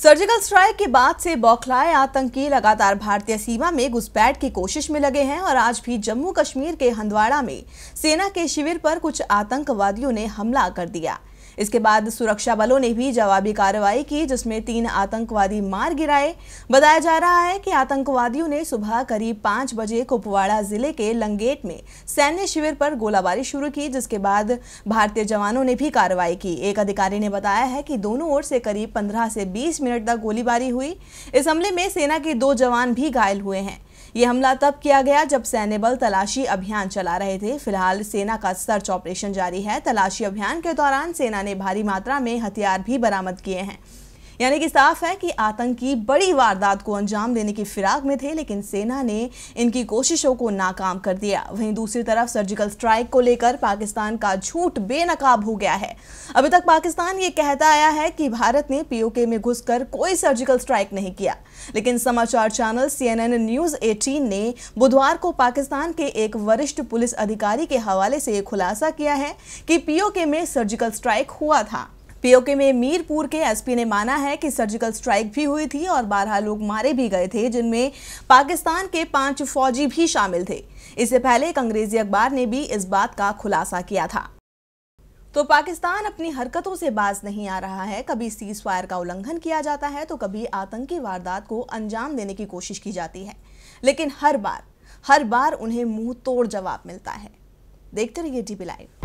Surgical strike के बाद से बौखलाए आतंकी लगातार भारतीय सीमा में घुसपैठ की कोशिश में लगे हैं और आज भी जम्मू कश्मीर के हंदवाड़ा में सेना के शिविर पर कुछ आतंकवादियों ने हमला कर दिया। इसके बाद सुरक्षा बलों ने भी जवाबी कार्रवाई की, जिसमें तीन आतंकवादी मार गिराए। बताया जा रहा है कि आतंकवादियों ने सुबह करीब पाँच बजे कुपवाड़ा ज़िले के लंगेट में सैन्य शिविर पर गोलाबारी शुरू की, जिसके बाद भारतीय जवानों ने भी कार्रवाई की। एक अधिकारी ने बताया है कि दोनों ओर से करीब पंद्रह से बीस मिनट तक गोलीबारी हुई। इस हमले में सेना के दो जवान भी घायल हुए हैं। ये हमला तब किया गया जब सैन्य बल तलाशी अभियान चला रहे थे। फ़िलहाल सेना का सर्च ऑपरेशन जारी है। तलाशी अभियान के दौरान सेना ने भारी मात्रा में हथियार भी बरामद किए हैं। यानी कि साफ़ है कि आतंकी बड़ी वारदात को अंजाम देने की फिराक में थे, लेकिन सेना ने इनकी कोशिशों को नाकाम कर दिया। वहीं दूसरी तरफ़ सर्जिकल स्ट्राइक को लेकर पाकिस्तान का झूठ बेनकाब हो गया है। अभी तक पाकिस्तान ये कहता आया है कि भारत ने पीओके में घुसकर कोई सर्जिकल स्ट्राइक नहीं किया। लेकिन समाचार चैनल सीएनएन न्यूज़ 18 ने बुधवार को पाकिस्तान के एक वरिष्ठ पुलिस अधिकारी के हवाले से खुलासा किया है कि पीओके में सर्जिकल स्ट्राइक हुआ था। पीओके में मीरपुर के एसपी ने माना है कि सर्जिकल स्ट्राइक भी हुई थी और बारह लोग मारे भी गए थे, जिनमें पाकिस्तान के पाँच फौजी भी शामिल थे। इससे पहले एक अंग्रेज़ी अखबार ने भी इस बात का खुलासा किया था। तो पाकिस्तान अपनी हरकतों से बाज नहीं आ रहा है। कभी सीज फायर का उल्लंघन किया जाता है तो कभी आतंकी वारदात को अंजाम देने की कोशिश की जाती है। लेकिन हर बार हर बार उन्हें मुँह तोड़ जवाब मिलता है। देखते रहिए टीपी लाइव